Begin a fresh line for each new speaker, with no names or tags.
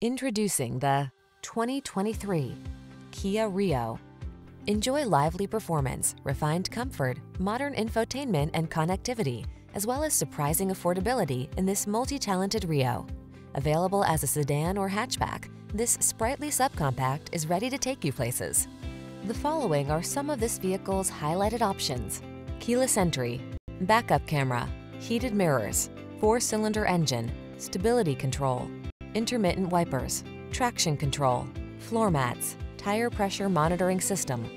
Introducing the 2023 Kia Rio. Enjoy lively performance, refined comfort, modern infotainment and connectivity, as well as surprising affordability in this multi-talented Rio. Available as a sedan or hatchback, this sprightly subcompact is ready to take you places. The following are some of this vehicle's highlighted options. Keyless entry, backup camera, heated mirrors, four-cylinder engine, stability control, intermittent wipers, traction control, floor mats, tire pressure monitoring system,